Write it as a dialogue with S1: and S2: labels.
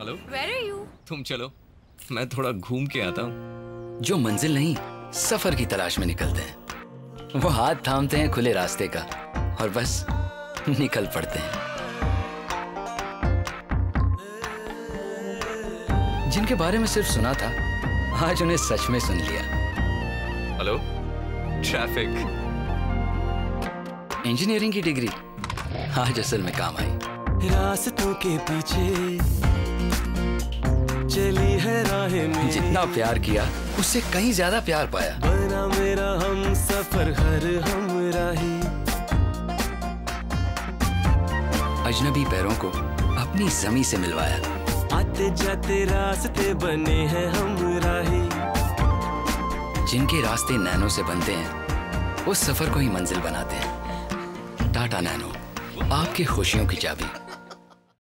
S1: Hello
S2: where are you
S1: तुम चलो। मैं थोड़ा घूम के आता हूँ।
S3: जो मंजिल नहीं सफ़र की तलाश में निकलते हैं। वो हाथ थामते हैं खुले रास्ते का और बस निकल पड़ते हैं। जिनके बारे में सिर्फ़ सुना था आज उन्हें सच में सुन लिया।
S1: हेलो ट्रैफ़िक
S3: इंजीनियरिंग की डिग्री। आज असल में काम आई।
S4: रास्तों के पीछे चली है राहें में
S3: जितना प्यार किया उससे कहीं ज़्यादा प्यार पाया।
S4: बना मेरा हम सफ़र हर हम राही।
S3: अजनबी पैरों को अपनी जमी से मिलवाया।
S4: आते जाते रास्ते बने हैं हम राही।
S3: जिनके रास्ते नैनो से बनते हैं उस सफ़र को ही मंजिल बनाते हैं। टाटा नैनो आपके खुशियों की चाबी।